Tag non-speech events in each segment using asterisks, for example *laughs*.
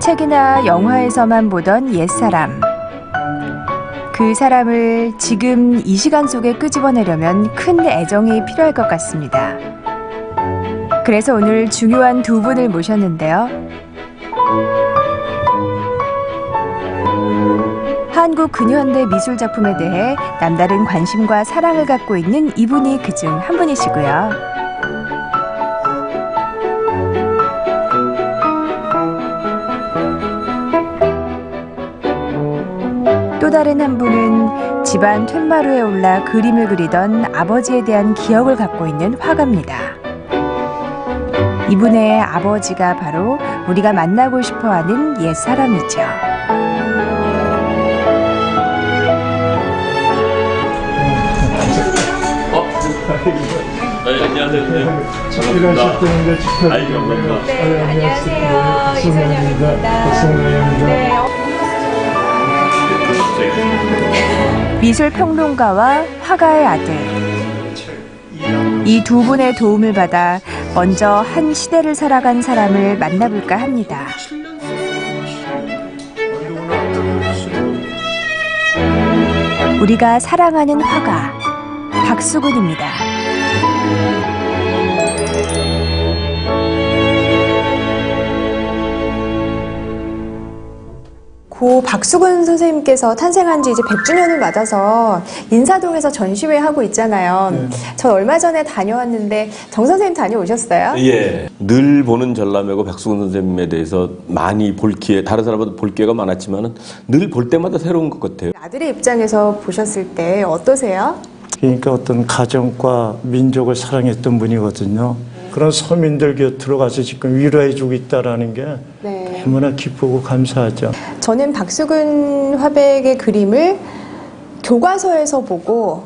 책이나 영화에서만 보던 옛사람. 그 사람을 지금 이 시간 속에 끄집어내려면 큰 애정이 필요할 것 같습니다. 그래서 오늘 중요한 두 분을 모셨는데요. 한국 근현대 미술 작품에 대해 남다른 관심과 사랑을 갖고 있는 이분이 그중 한 분이시고요. 다른 한 분은 집안 툇마루에 올라 그림을 그리던 아버지에 대한 기억을 갖고 있는 화가입니다. 이분의 아버지가 바로 우리가 만나고 싶어 하는 옛 사람이죠. 어? *laughs* 네, 안녕하세요. 네. 일하실 때인데 축하드립니다. 아이, 감사합니다. 네, 안녕하세요. 이선영입니다. 박성호입니다. 네. 미술 평론가와 화가의 아들. 이 두 분의 도움을 받아 먼저 한 시대를 살아간 사람을 만나볼까 합니다. 우리가 사랑하는 화가 박수근입니다. 고 박수근 선생님께서 탄생한 지 이제 100주년을 맞아서 인사동에서 전시회 하고 있잖아요. 전 얼마 전에 다녀왔는데 정 선생님 다녀오셨어요? 예. 늘 보는 전람회고 백수근 선생님에 대해서 많이 볼 기회, 다른 사람보다 볼 기회가 많았지만은 늘볼 때마다 새로운 것 같아요. 아들의 입장에서 보셨을 때 어떠세요? 그러니까 어떤 가정과 민족을 사랑했던 분이거든요. 그런 서민들 곁으로 가서 지금 위로해주고 있다라는 게 네. 얼마나 기쁘고 감사하죠. 저는 박수근 화백의 그림을 교과서에서 보고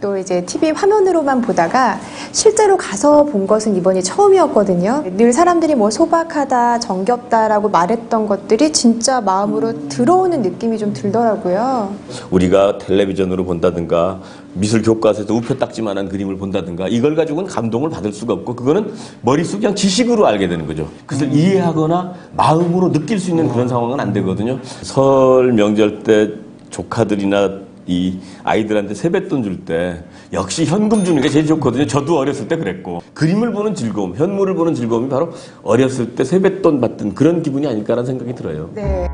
또 이제 TV 화면으로만 보다가 실제로 가서 본 것은 이번이 처음이었거든요. 늘 사람들이 뭐 소박하다, 정겹다라고 말했던 것들이 진짜 마음으로 들어오는 느낌이 좀 들더라고요. 우리가 텔레비전으로 본다든가 미술 교과서에서 우표 딱지만한 그림을 본다든가 이걸 가지고는 감동을 받을 수가 없고 그거는 머릿속 그냥 지식으로 알게 되는 거죠. 그것을 이해하거나 마음으로 느낄 수 있는 그런 상황은 안 되거든요. 설 명절 때 조카들이나 이 아이들한테 세뱃돈 줄 때 역시 현금 주는 게 제일 좋거든요. 저도 어렸을 때 그랬고 그림을 보는 즐거움, 현물을 보는 즐거움이 바로 어렸을 때 세뱃돈 받던 그런 기분이 아닐까라는 생각이 들어요. 네.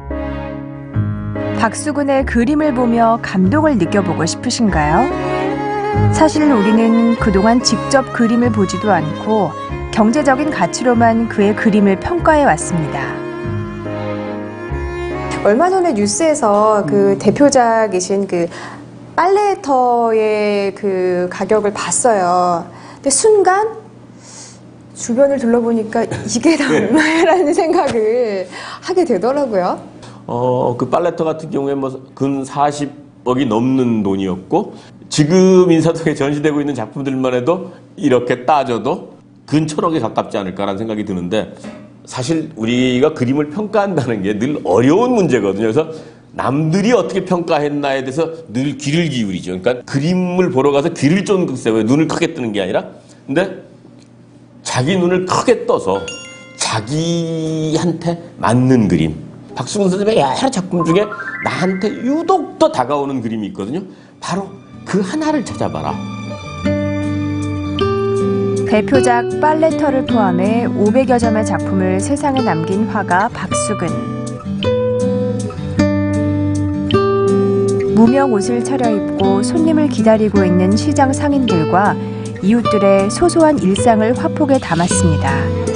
박수근의 그림을 보며 감동을 느껴보고 싶으신가요? 사실 우리는 그동안 직접 그림을 보지도 않고 경제적인 가치로만 그의 그림을 평가해 왔습니다. 얼마 전에 뉴스에서 그 대표작이신 그 빨래터의 그 가격을 봤어요. 근데 순간 주변을 둘러보니까 이게 다 얼마야라는 생각을 하게 되더라고요. 어, 그 빨래터 같은 경우에 뭐 근 40억이 넘는 돈이었고 지금 인사동에 전시되고 있는 작품들만 해도 이렇게 따져도 근 천억에 가깝지 않을까라는 생각이 드는데 사실 우리가 그림을 평가한다는 게 늘 어려운 문제거든요. 그래서 남들이 어떻게 평가했나에 대해서 늘 귀를 기울이죠. 그러니까 그림을 보러 가서 귀를 쫓는 왜 눈을 크게 뜨는 게 아니라 근데 자기 눈을 크게 떠서 자기한테 맞는 그림. 박수근 선생님의 여러 작품 중에 나한테 유독 더 다가오는 그림이 있거든요. 바로 그 하나를 찾아봐라. 대표작 빨래터를 포함해 500여 점의 작품을 세상에 남긴 화가 박수근. 무명 옷을 차려입고 손님을 기다리고 있는 시장 상인들과 이웃들의 소소한 일상을 화폭에 담았습니다.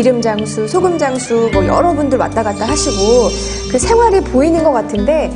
기름 장수, 소금 장수, 뭐 여러분들 왔다 갔다 하시고 그 생활이 보이는 것 같은데